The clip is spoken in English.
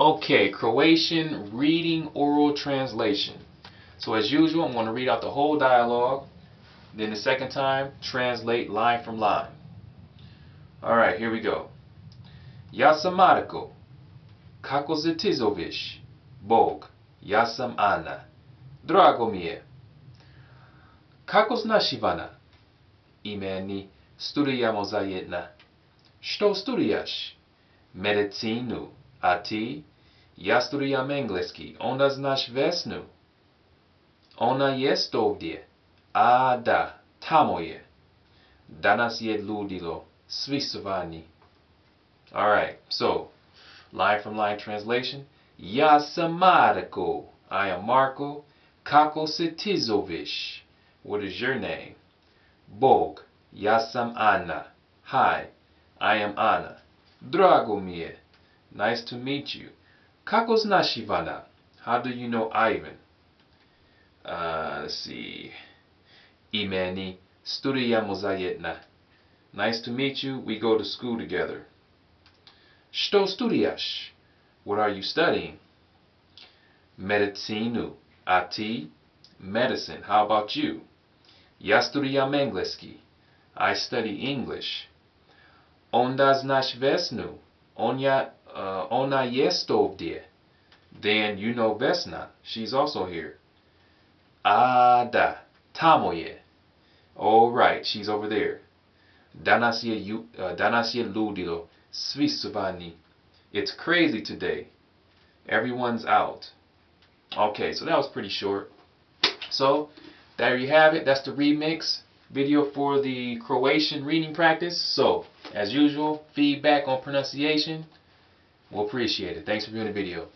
Okay, Croatian reading oral translation. So as usual, I'm going to read out the whole dialogue. Then the second time, translate line from line. Alright, here we go. Ja sam Marko. Kako se ti zoveš? Bog. Ja sam Ana. Drago mi je. Kako znaš Ivana? I meni. Studijamo zajedno. Što studijaš? Medicinu. A ti? Ja studijam engleski. Onda znaš Vesnu. Ona jest ovdje. A da, tamo je. Danas je ludilo. Svi su vani. Alright, so, line from line translation. Ja sam Marko. I am Marco. Kako se ti zoveš? What is your name? Bog. Ja sam Anna. Hi, I am Anna. Drago mi je. Nice to meet you. Kako znaš Ivana? How do you know Ivan? Uh, let's see. Imeni. Studijamo zajedno. Nice to meet you. We go to school together. Što studijaš? What are you studying? Medicinu. A ti? Medicine. How about you? Ja studijam engleski. I study English. Onda znaš Vesnu. Onya, uh, ona jest ovdje. Then you know Vesna. She's also here. A da. Tamo. All right, she's over there. Danas je, ju- uh, danas je ludilo. Svi su vani. It's crazy today. Everyone's out. Okay, so that was pretty short. So, there you have it. That's the remix video for the Croatian reading practice. So, as usual, feedback on pronunciation. We'll appreciate it. Thanks for viewing the video.